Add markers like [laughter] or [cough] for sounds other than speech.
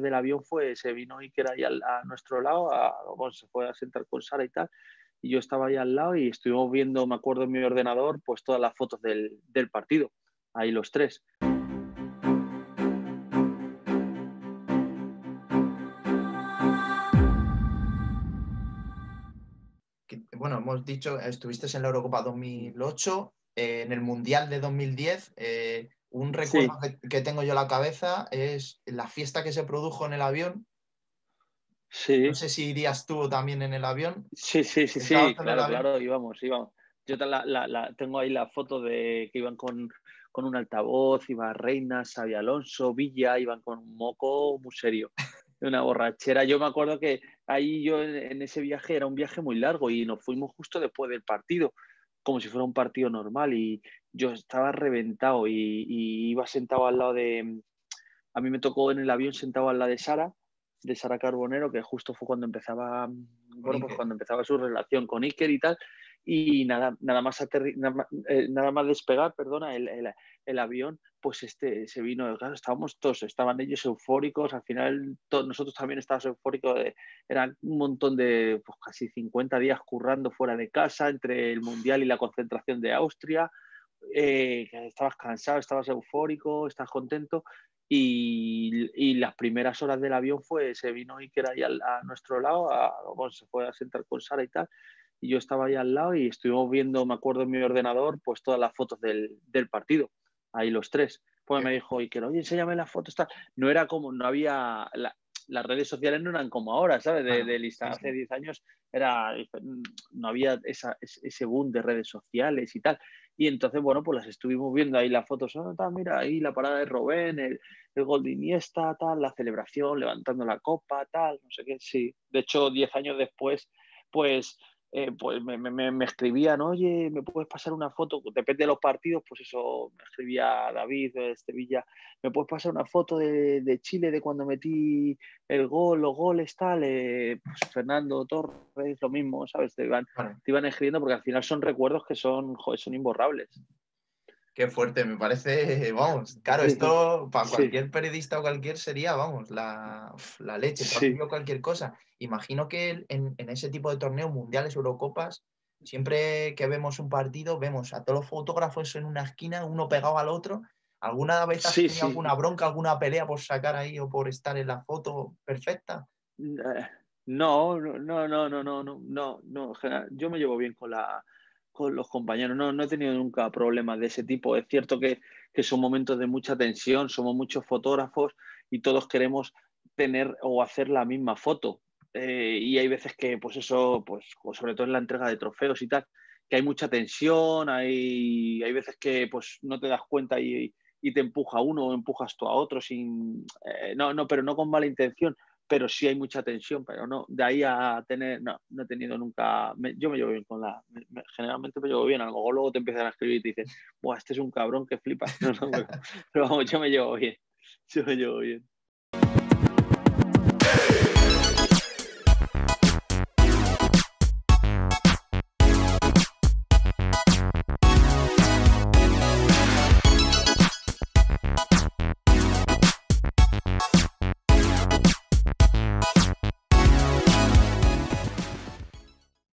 del avión fue, se vino Iker ahí a nuestro lado, se fue a sentar con Sara y tal, y yo estaba ahí al lado y estuvimos viendo, me acuerdo en mi ordenador, pues todas las fotos del, del partido, ahí los tres. Bueno, hemos dicho, estuviste en la Eurocopa 2008, eh, en el Mundial de 2010, eh, un recuerdo que, tengo yo en la cabeza es la fiesta que se produjo en el avión. Sí. No sé si irías tú también en el avión. Sí, sí, sí, sí, claro, claro, íbamos, íbamos. Yo tengo ahí la foto de que iban con, un altavoz, iba Reina, Xavi Alonso, Villa, iban con un moco muy serio, una borrachera. Yo me acuerdo que ahí yo en ese viaje era un viaje muy largo y nos fuimos justo después del partido como si fuera un partido normal y yo estaba reventado y, iba sentado al lado de... A mí me tocó en el avión sentado al lado de Sara, de Sara Carbonero, que justo fue cuando empezaba, bueno, pues cuando empezaba su relación con Iker y tal, y nada, nada más, eh, nada, más despegar, perdona, el, el, avión, pues este se vino, claro, estábamos todos, estaban ellos eufóricos, al final nosotros también estábamos eufóricos, de, eran un montón de, pues casi 50 días currando fuera de casa, entre el Mundial y la concentración de Austria, eh, estabas cansado, estabas eufórico, estás contento, y, y, las primeras horas del avión fue, se vino Iker ahí a, nuestro lado, se fue a sentar con Sara y tal, y yo estaba ahí al lado y estuvimos viendo, me acuerdo en mi ordenador, pues todas las fotos del, del partido, ahí los tres. Pues me dijo, y que oye, enséñame las fotos, tal. No era como, no había, las redes sociales no eran como ahora, ¿sabes? De, de lista, hace 10 años era, no había esa, ese boom de redes sociales y tal. Y entonces, bueno, pues las estuvimos viendo ahí las fotos, oh, tal, mira, ahí la parada de Robén, el, el gol de Iniesta, tal, la celebración, levantando la copa, tal, no sé qué, sí. De hecho, 10 años después, pues eh, pues me, me, me, escribían, oye, ¿me puedes pasar una foto? Depende de los partidos, pues eso, me escribía David de Sevilla, ¿me puedes pasar una foto de, de Chile de cuando metí el gol, los goles, tal? Eh, pues Fernando Torres, lo mismo, ¿sabes? Te iban, te iban escribiendo porque al final son recuerdos que son, joder, son imborrables. Qué fuerte, me parece, [laughs] vamos, claro, esto para cualquier periodista o cualquier sería, vamos, la, la leche, sí. cualquier cosa. Imagino que en, en, ese tipo de torneos mundiales, Eurocopas, siempre que vemos un partido, vemos a todos los fotógrafos en una esquina, uno pegado al otro. ¿Alguna vez has tenido alguna bronca, alguna pelea por sacar ahí o por estar en la foto perfecta? Eh, no, no, no, no, no, no, no, no. Yo me llevo bien con la con los compañeros. No, no he tenido nunca problemas de ese tipo. Es cierto que, son momentos de mucha tensión, somos muchos fotógrafos y todos queremos tener o hacer la misma foto. Eh, y hay veces que, pues eso, pues sobre todo en la entrega de trofeos y tal, que hay mucha tensión, hay, hay veces que pues no te das cuenta y, te empuja uno o empujas tú a otro sin... Eh, no, no, pero no con mala intención, pero sí hay mucha tensión, pero no, de ahí a tener, no, no he tenido nunca, yo me llevo bien con la, generalmente me llevo bien, algo luego te empiezan a escribir y te dicen, Buah, este es un cabrón que flipa, [laughs] no, no, pero, pero vamos, yo me llevo bien, yo me llevo bien.